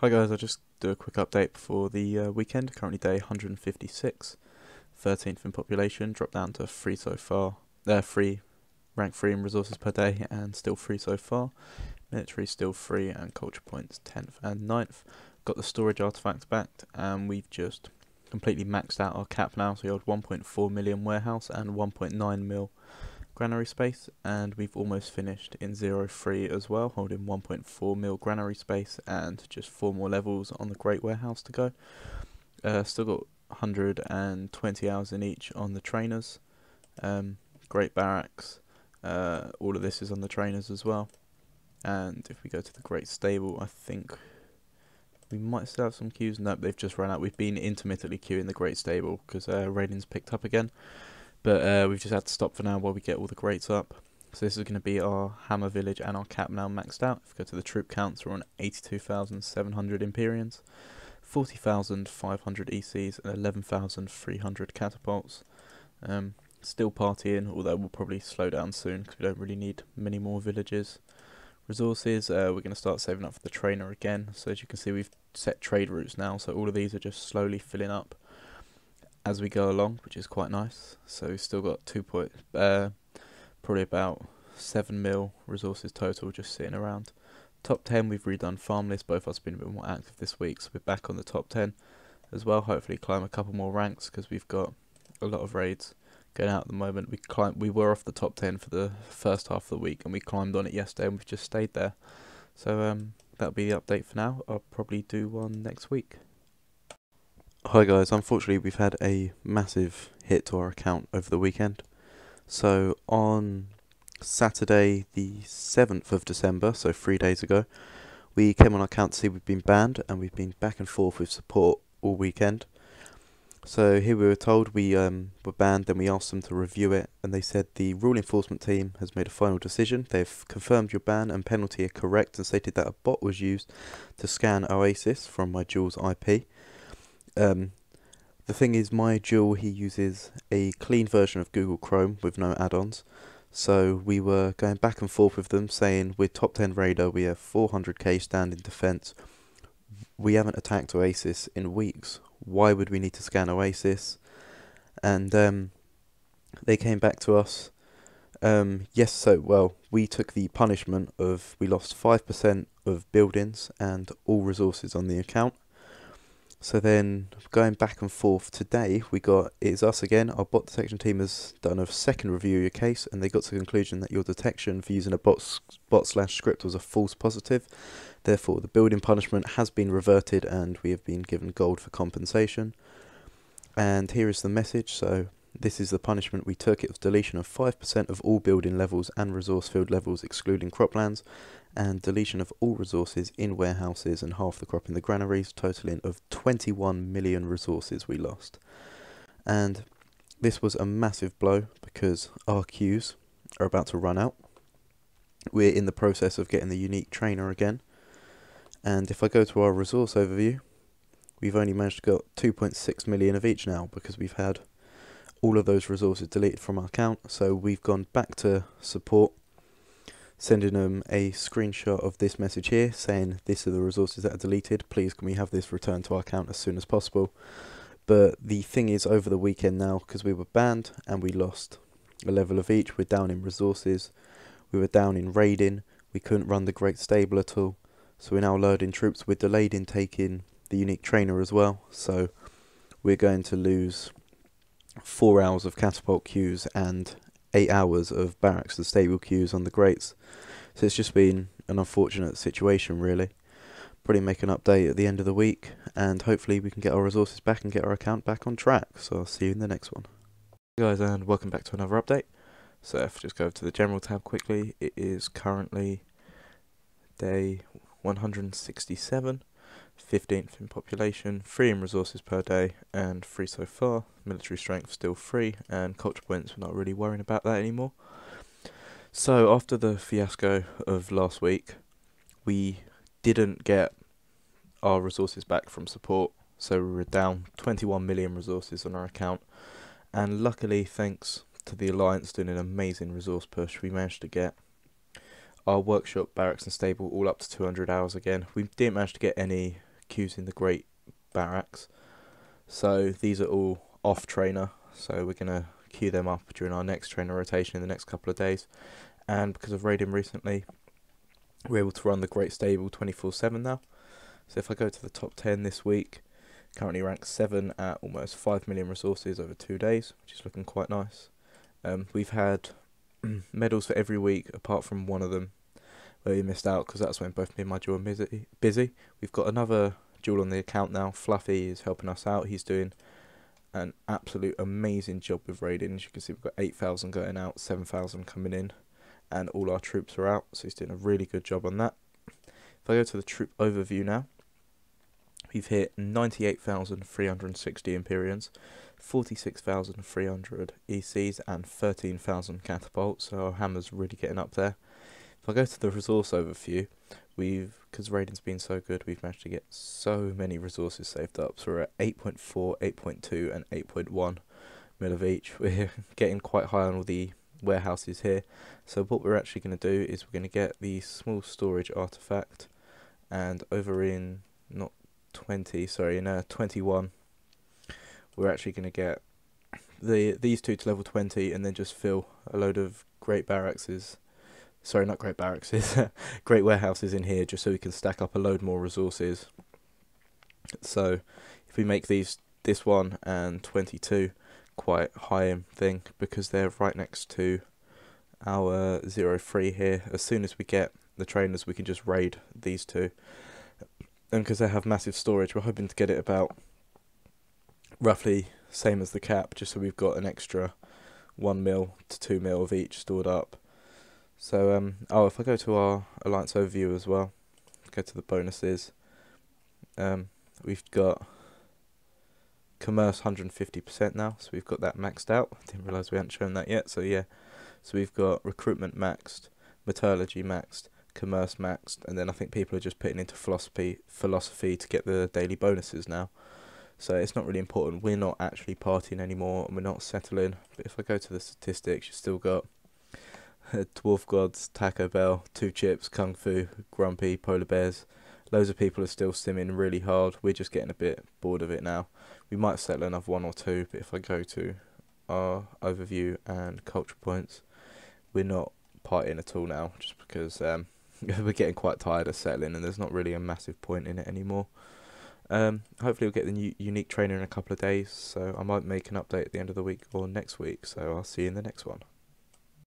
Hi guys, I'll just do a quick update before the uh, weekend. Currently day 156, 13th in population, dropped down to 3 so far. Uh, 3, rank 3 in resources per day and still 3 so far. Military still 3 and culture points 10th and 9th. Got the storage artifacts back and we've just completely maxed out our cap now. So we hold 1.4 million warehouse and 1.9 mil granary space and we've almost finished in 0-3 as well holding 1.4 mil granary space and just four more levels on the great warehouse to go. Uh, still got 120 hours in each on the trainers. Um, great barracks. Uh, all of this is on the trainers as well. And if we go to the great stable I think we might still have some queues. Nope they've just run out. We've been intermittently queuing the great stable because uh, picked up again but uh, we've just had to stop for now while we get all the crates up. So this is going to be our Hammer Village and our cap now maxed out. If we go to the troop counts, we're on 82,700 Imperians, 40,500 ECs and 11,300 catapults. Um, still partying, although we'll probably slow down soon because we don't really need many more villages. Resources, uh, we're going to start saving up for the trainer again. So as you can see, we've set trade routes now, so all of these are just slowly filling up as we go along, which is quite nice. So we've still got two point, uh, probably about seven mil resources total just sitting around. Top 10, we've redone farm list. Both of us have been a bit more active this week, so we're back on the top 10 as well. Hopefully, climb a couple more ranks because we've got a lot of raids going out at the moment. We climb, we were off the top 10 for the first half of the week, and we climbed on it yesterday, and we've just stayed there. So um, that'll be the update for now. I'll probably do one next week. Hi guys, unfortunately we've had a massive hit to our account over the weekend. So on Saturday the 7th of December, so three days ago, we came on our account to see we've been banned and we've been back and forth with support all weekend. So here we were told we um, were banned, then we asked them to review it and they said the rule enforcement team has made a final decision. They've confirmed your ban and penalty are correct and stated that a bot was used to scan Oasis from my Jules IP um, the thing is, my Dual he uses a clean version of Google Chrome with no add-ons. So we were going back and forth with them, saying we're top 10 radar, we have 400k standing defense. We haven't attacked Oasis in weeks. Why would we need to scan Oasis? And um, they came back to us. Um, yes, so well, we took the punishment of we lost 5% of buildings and all resources on the account. So then going back and forth today, we got it's us again. Our bot detection team has done a second review of your case, and they got to the conclusion that your detection for using a bot bot slash script was a false positive. Therefore, the building punishment has been reverted, and we have been given gold for compensation. And here is the message. So this is the punishment we took. It was deletion of 5% of all building levels and resource field levels excluding croplands and deletion of all resources in warehouses and half the crop in the granaries, totaling of 21 million resources we lost. And this was a massive blow because our queues are about to run out. We're in the process of getting the unique trainer again. And if I go to our resource overview, we've only managed to get 2.6 million of each now because we've had all of those resources deleted from our account. So we've gone back to support, sending them a screenshot of this message here saying this are the resources that are deleted. Please can we have this returned to our account as soon as possible. But the thing is over the weekend now because we were banned and we lost a level of each. We're down in resources. We were down in raiding. We couldn't run the great stable at all. So we're now loading troops. We're delayed in taking the unique trainer as well. So we're going to lose four hours of catapult queues and eight hours of barracks and stable queues on the grates. So it's just been an unfortunate situation, really. Probably make an update at the end of the week, and hopefully we can get our resources back and get our account back on track. So I'll see you in the next one. Hey guys, and welcome back to another update. So if I just go to the general tab quickly, it is currently day 167. 15th in population, 3 in resources per day, and 3 so far. Military strength still 3, and culture points, we're not really worrying about that anymore. So, after the fiasco of last week, we didn't get our resources back from support, so we were down 21 million resources on our account. And luckily, thanks to the Alliance doing an amazing resource push, we managed to get our workshop, barracks, and stable all up to 200 hours again. We didn't manage to get any using the Great Barracks. So these are all off trainer. So we're gonna queue them up during our next trainer rotation in the next couple of days. And because of raiding recently, we're able to run the Great Stable 24/7 now. So if I go to the top 10 this week, currently ranked 7 at almost 5 million resources over two days, which is looking quite nice. Um, we've had medals for every week apart from one of them where we missed out because that's when both me and my dual are busy. We've got another dual on the account now. Fluffy is helping us out. He's doing an absolute amazing job with raiding. As you can see, we've got 8,000 going out, 7,000 coming in, and all our troops are out. So he's doing a really good job on that. If I go to the troop overview now, we've hit 98,360 Imperians, 46,300 ECs, and 13,000 catapults. So our hammer's really getting up there. If I go to the resource overview, we've because raiding's been so good, we've managed to get so many resources saved up. So we're at 8.4, 8.2, and 8.1 mil of each. We're getting quite high on all the warehouses here. So what we're actually going to do is we're going to get the small storage artifact and over in not 20 sorry in uh, 21 we're actually going to get the these two to level 20 and then just fill a load of great barracks sorry not great barracks great warehouses in here just so we can stack up a load more resources. So if we make these this one and 22 quite high thing because they're right next to our zero three here. As soon as we get the trainers we can just raid these two. And because they have massive storage we're hoping to get it about roughly same as the cap just so we've got an extra 1 mil to 2 mil of each stored up so um oh if I go to our alliance overview as well go to the bonuses um we've got commerce 150% now so we've got that maxed out didn't realize we hadn't shown that yet so yeah so we've got recruitment maxed metallurgy maxed commerce maxed, and then I think people are just putting into philosophy philosophy to get the daily bonuses now. So it's not really important. We're not actually partying anymore, and we're not settling. But if I go to the statistics, you've still got Dwarf Gods, Taco Bell, Two Chips, Kung Fu, Grumpy, Polar Bears. Loads of people are still simming really hard. We're just getting a bit bored of it now. We might settle another one or two, but if I go to our overview and culture points, we're not partying at all now, just because um, we're getting quite tired of settling, and there's not really a massive point in it anymore. Um, hopefully, we'll get the new unique trainer in a couple of days, so I might make an update at the end of the week or next week. So I'll see you in the next one.